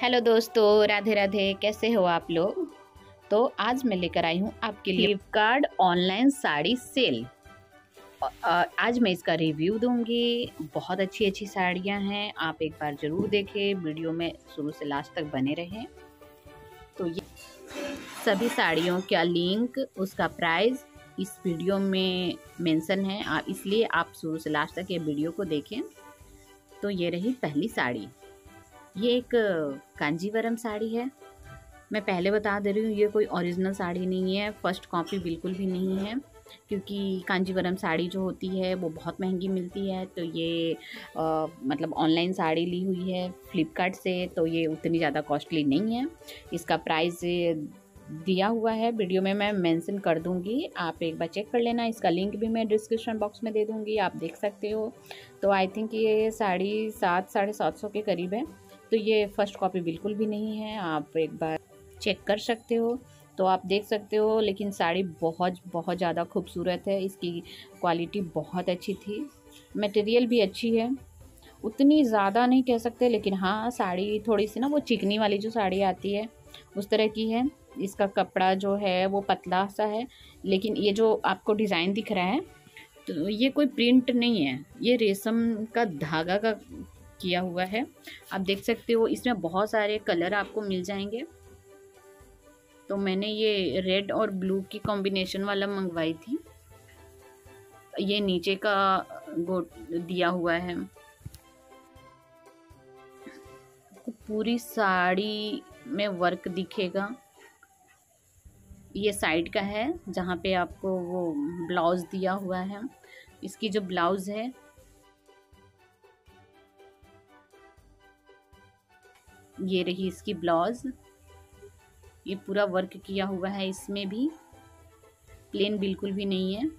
Hello दोस्तों, राधे राधे, कैसे हो आप लोग? तो आज मैं लेकर आई हूँ आपके लिए फ्लिपकार्ट ऑनलाइन साड़ी सेल। आज मैं इसका रिव्यू दूँगी। बहुत अच्छी अच्छी साड़ियाँ हैं, आप एक बार ज़रूर देखें। वीडियो में शुरू से लास्ट तक बने रहें। तो ये सभी साड़ियों का लिंक, उसका प्राइस इस वीडियो में मेंशन है। इसलिए आप शुरू से लास्ट तक ये वीडियो को देखें। तो ये रही पहली साड़ी। ये एक कांजीवरम साड़ी है। मैं पहले बता दे रही हूँ ये कोई ओरिजिनल साड़ी नहीं है फ़र्स्ट कॉपी बिल्कुल भी नहीं है क्योंकि कांजीवरम साड़ी जो होती है वो बहुत महँगी मिलती है तो ये आ, मतलब ऑनलाइन साड़ी ली हुई है फ्लिपकार्ट से तो ये उतनी ज़्यादा कॉस्टली नहीं है। इसका प्राइस दिया हुआ है वीडियो में मैं मेंशन कर दूँगी आप एक बार चेक कर लेना इसका लिंक भी मैं डिस्क्रिप्शन बॉक्स में दे दूँगी आप देख सकते हो। तो आई थिंक ये साड़ी सात साढ़े सात सौ के करीब है। तो ये फ़र्स्ट कॉपी बिल्कुल भी नहीं है, आप एक बार चेक कर सकते हो। तो आप देख सकते हो, लेकिन साड़ी बहुत बहुत ज़्यादा खूबसूरत है, इसकी क्वालिटी बहुत अच्छी थी। मटेरियल भी अच्छी है। उतनी ज़्यादा नहीं कह सकते, लेकिन हाँ साड़ी थोड़ी सी ना, वो चिकनी वाली जो साड़ी आती है, उस तरह की है। इसका कपड़ा जो है, वो पतला सा है, लेकिन ये जो आपको डिज़ाइन दिख रहा है तो ये कोई प्रिंट नहीं है। ये रेशम का धागा का किया हुआ है। आप देख सकते हो, इसमें बहुत सारे कलर आपको मिल जाएँगे। तो मैंने ये रेड और ब्लू की कॉम्बिनेशन वाला मंगवाई थी। ये नीचे का गोट दिया हुआ है। पूरी साड़ी में वर्क दिखेगा। ये साइड का है, जहाँ पे आपको वो ब्लाउज़ दिया हुआ है। इसकी जो ब्लाउज़ है ये रही इसकी ब्लाउज ये पूरा वर्क किया हुआ है इसमें भी। प्लेन बिल्कुल भी नहीं है।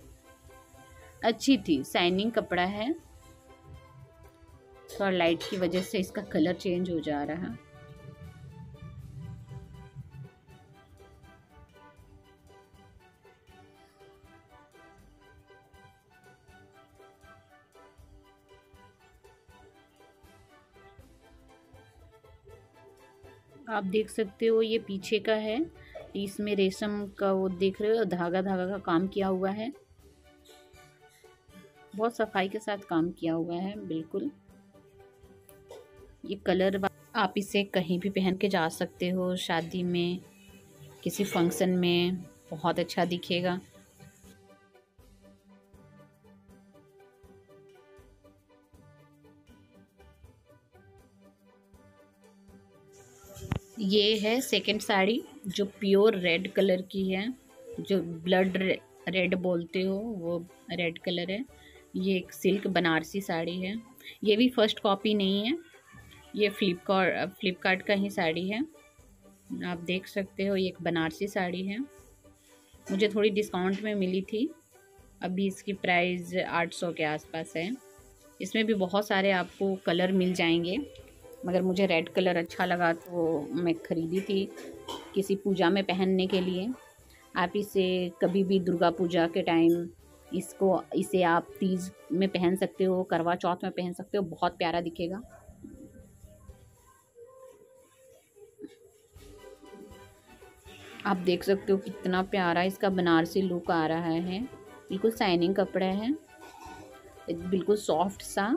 अच्छी थी। साइनिंग कपड़ा है। थोड़ा लाइट की वजह से इसका कलर चेंज हो जा रहा। है आप देख सकते हो ये पीछे का है। इसमें रेशम का वो देख रहे हो धागा धागा का काम किया हुआ है। बहुत सफ़ाई के साथ काम किया हुआ है, बिल्कुल। ये कलर आप इसे कहीं भी पहन के जा सकते हो, शादी में, किसी फ़ंक्शन में, बहुत अच्छा दिखेगा। ये है सेकंड साड़ी, जो प्योर रेड कलर की है। जो ब्लड रेड बोलते हो, वो रेड कलर है। ये एक सिल्क बनारसी साड़ी है। ये भी फ़र्स्ट कॉपी नहीं है। ये फ्लिपकार्ट फ्लिपकार्ट का ही साड़ी है। आप देख सकते हो, ये एक बनारसी साड़ी है। मुझे थोड़ी डिस्काउंट में मिली थी। अभी इसकी प्राइस आठ सौ के आसपास है। इसमें भी बहुत सारे आपको कलर मिल जाएँगे। मगर मुझे रेड कलर अच्छा लगा तो मैं ख़रीदी थी किसी पूजा में पहनने के लिए। आप इसे कभी भी दुर्गा पूजा के टाइम इसको, इसे आप तीज में पहन सकते हो, करवा चौथ में पहन सकते हो, बहुत प्यारा दिखेगा। आप देख सकते हो कितना प्यारा इसका बनारसी लुक आ रहा है। बिल्कुल शाइनिंग कपड़ा है। बिल्कुल सॉफ्ट सा।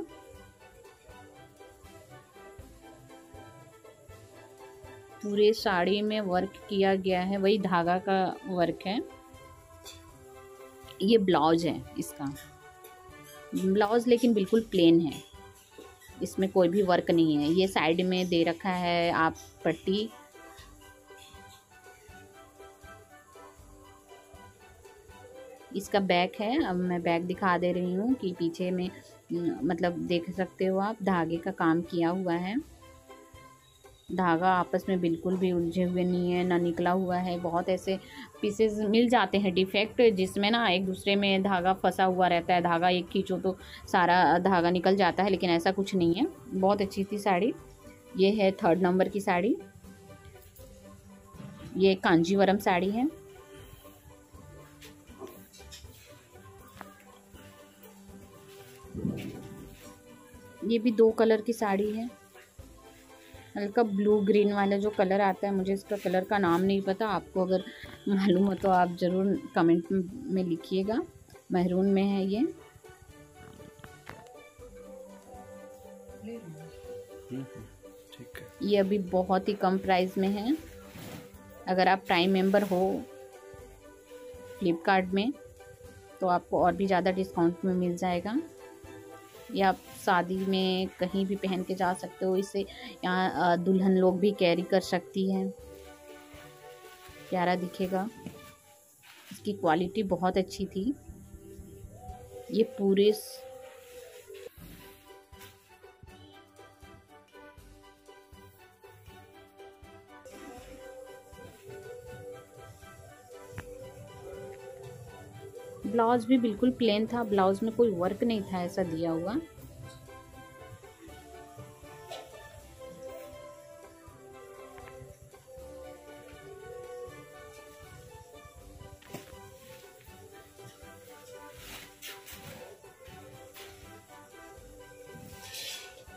पूरे साड़ी में वर्क किया गया है, वही धागा का वर्क है। ये ब्लाउज है इसका। ब्लाउज लेकिन बिल्कुल प्लेन है। इसमें कोई भी वर्क नहीं है। ये साइड में दे रखा है आप पट्टी। इसका बैक है। अब मैं बैक दिखा दे रही हूँ कि पीछे में मतलब देख सकते हो आप, धागे का काम किया हुआ है। धागा आपस में बिल्कुल भी उलझे हुए नहीं है, ना निकला हुआ है। बहुत ऐसे पीसेस मिल जाते हैं डिफेक्ट जिसमें ना एक दूसरे में धागा फंसा हुआ रहता है। धागा एक खींचो तो सारा धागा निकल जाता है, लेकिन ऐसा कुछ नहीं है। बहुत अच्छी थी साड़ी। ये है थर्ड नंबर की साड़ी। ये कांजीवरम साड़ी है। ये भी दो कलर की साड़ी है। हल्का ब्लू ग्रीन वाला जो कलर आता है मुझे इसका कलर का नाम नहीं पता। आपको अगर मालूम हो तो आप ज़रूर कमेंट में लिखिएगा। महरून में है ये। ये अभी बहुत ही कम प्राइस में है। अगर आप प्राइम मेंबर हो फ्लिपकार्ट में तो आपको और भी ज़्यादा डिस्काउंट में मिल जाएगा। या आप शादी में कहीं भी पहन के जा सकते हो, इसे यहाँ दुल्हन लोग भी कैरी कर सकती हैं। प्यारा दिखेगा। इसकी क्वालिटी बहुत अच्छी थी। ये पूरे ब्लाउज़ भी बिल्कुल प्लेन था, ब्लाउज़ में कोई वर्क नहीं था ऐसा दिया हुआ।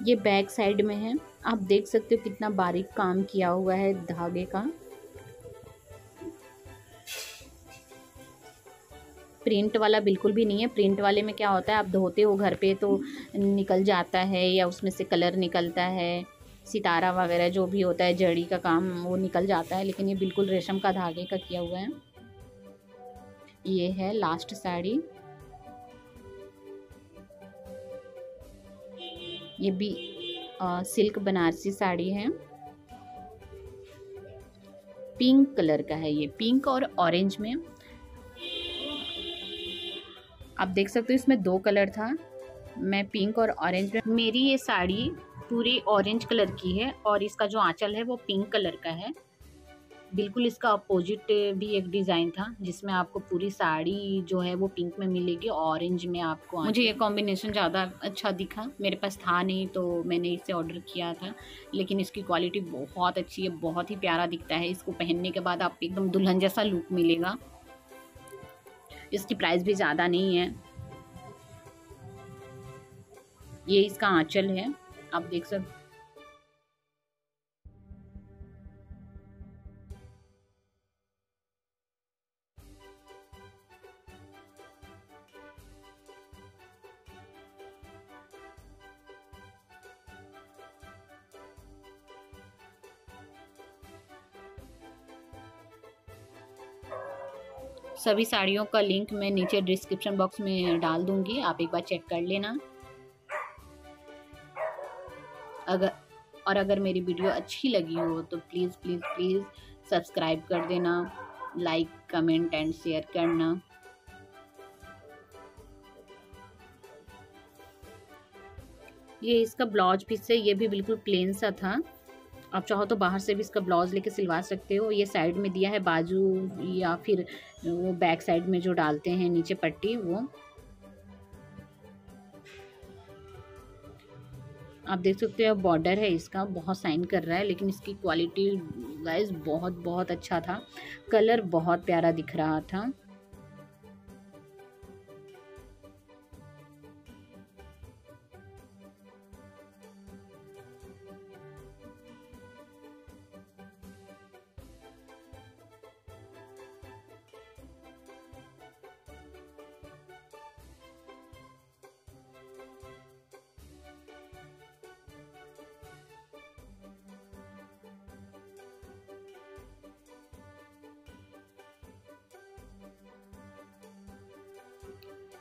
ये बैक साइड में है। आप देख सकते हो कितना बारीक काम किया हुआ है धागे का। प्रिंट वाला बिल्कुल भी नहीं है। प्रिंट वाले में क्या होता है आप धोते हो घर पे तो निकल जाता है या उसमें से कलर निकलता है सितारा वगैरह जो भी होता है जड़ी का काम वो निकल जाता है। लेकिन ये बिल्कुल रेशम का धागे का किया हुआ है। ये है लास्ट साड़ी। ये भी आ, सिल्क बनारसी साड़ी है। पिंक कलर का है ये। पिंक और ऑरेंज में आप देख सकते हो इसमें दो कलर था। मैं पिंक और ऑरेंज में मेरी ये साड़ी पूरी ऑरेंज कलर की है और इसका जो आंचल है वो पिंक कलर का है। बिल्कुल इसका अपोजिट भी एक डिज़ाइन था, जिसमें आपको पूरी साड़ी जो है वो पिंक में मिलेगी, ऑरेंज में आपको मुझे ये कॉम्बिनेशन ज़्यादा अच्छा दिखा। मेरे पास था नहीं तो मैंने इसे ऑर्डर किया था, लेकिन इसकी क्वालिटी बहुत अच्छी है, बहुत ही प्यारा दिखता है। इसको पहनने के बाद आप एकदम दुल्हन जैसा लुक मिलेगा। इसकी प्राइस भी ज़्यादा नहीं है। ये इसका आँचल है। आप देख सकते सभी साड़ियों का लिंक मैं नीचे डिस्क्रिप्शन बॉक्स में डाल दूँगी, आप एक बार चेक कर लेना। अगर, और अगर मेरी वीडियो अच्छी लगी हो तो प्लीज़ प्लीज़ प्लीज़ सब्सक्राइब कर देना, लाइक, कमेंट एंड शेयर करना। ये इसका ब्लाउज पीस है, ये भी बिल्कुल प्लेन सा था। आप चाहो तो बाहर से भी इसका ब्लाउज लेके सिलवा सकते हो। ये साइड में दिया है बाजू या फिर वो बैक साइड में जो डालते हैं नीचे पट्टी, वो। आप देख सकते हो बॉर्डर है इसका, बहुत साइन कर रहा है, लेकिन इसकी क्वालिटी वाइज बहुत बहुत अच्छा था। कलर बहुत प्यारा दिख रहा था।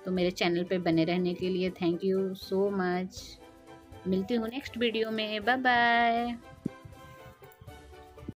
तो मेरे चैनल पे बने रहने के लिए थैंक यू सो मच मिलती हूँ नेक्स्ट वीडियो में। Bye bye